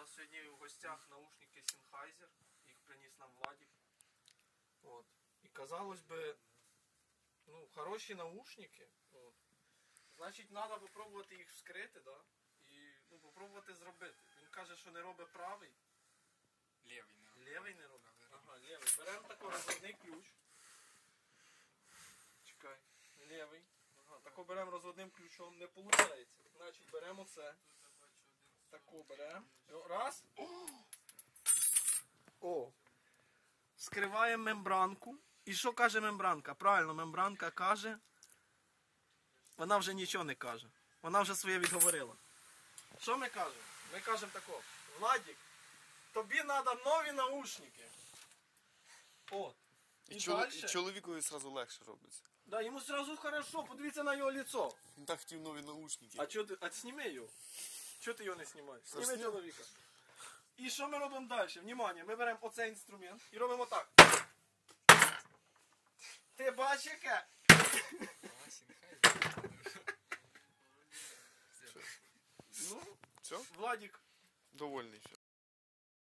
нас сьогодні в гостях наушники Sennheiser, їх приніс нам Владик. От. І казалось би, ну, хороші наушники. От. Значить, треба попробувати їх вскрити, да? І ну, попробувати зробити. Він каже, що не робить правий, Левий, не робить. лівий не робить. Ага, лівий. Беремо такий розводний ключ. Чекай. Лівий. Ага, тако беремо розводним ключом, не виходить. Значить, беремо це. Таку беремо. Раз. О. Скриваємо мембранку. І що каже мембранка? Правильно, мембранка каже. Вона вже нічого не каже. Вона вже своє відговорила. Що ми кажемо? Ми кажемо тако. Владік, тобі треба нові наушники. От. І, І, чол... дальше. і чоловікові зразу легше робиться. Да, йому сразу хорошо, подивіться на його лицо. Він так хотів нові наушники. А чого ти. А сніми його. Чого ти його не знімаєш? Сніми Зніми. чоловіка. І що ми робимо далі? Внімання. ми беремо оцей інструмент і робимо так. Ти бачиш яке? Ну, Все? Владик, Довольний все.